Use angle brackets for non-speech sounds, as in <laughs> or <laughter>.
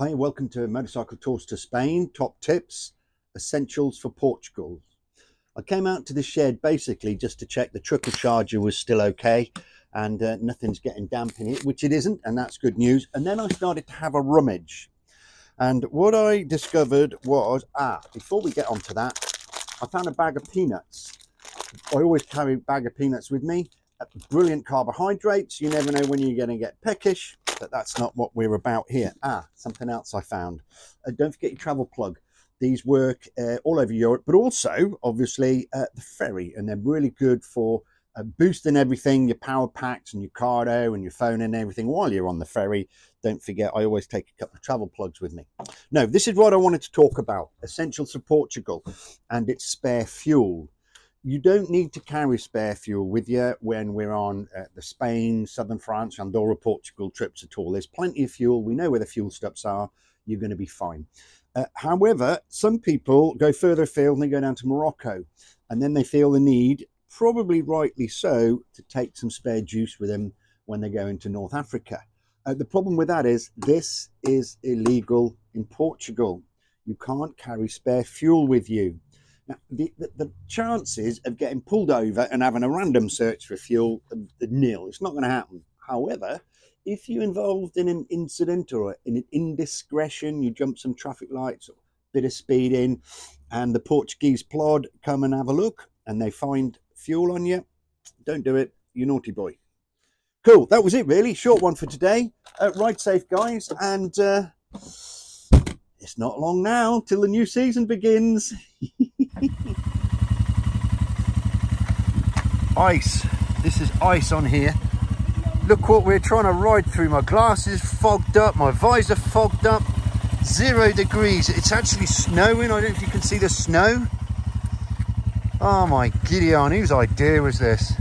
Hi, welcome to Motorcycle Tours to Spain, top tips, essentials for Portugal. I came out to the shed basically just to check the trickle charger was still okay and uh, nothing's getting damp in it, which it isn't, and that's good news. And then I started to have a rummage. And what I discovered was, ah, before we get onto that, I found a bag of peanuts. I always carry a bag of peanuts with me. Brilliant carbohydrates. You never know when you're going to get peckish but that's not what we're about here. Ah, something else I found. Uh, don't forget your travel plug. These work uh, all over Europe, but also, obviously, uh, the ferry, and they're really good for uh, boosting everything, your power packs and your cardo and your phone and everything while you're on the ferry. Don't forget, I always take a couple of travel plugs with me. No, this is what I wanted to talk about, Essentials for Portugal and its spare fuel you don't need to carry spare fuel with you when we're on uh, the Spain, southern France, Andorra, Portugal trips at all. There's plenty of fuel. We know where the fuel stops are. You're going to be fine. Uh, however, some people go further afield and they go down to Morocco and then they feel the need, probably rightly so, to take some spare juice with them when they go into North Africa. Uh, the problem with that is this is illegal in Portugal. You can't carry spare fuel with you. Now, the, the, the, chances of getting pulled over and having a random search for fuel are nil. It's not going to happen. However, if you're involved in an incident or in an indiscretion, you jump some traffic lights or a bit of speeding, and the Portuguese plod come and have a look and they find fuel on you, don't do it. You naughty boy. Cool. That was it, really. Short one for today. Uh, ride safe, guys. And uh, it's not long now till the new season begins. <laughs> ice. This is ice on here. Look what we're trying to ride through. My glasses fogged up, my visor fogged up. Zero degrees. It's actually snowing. I don't know if you can see the snow. Oh my Gideon, whose idea was this?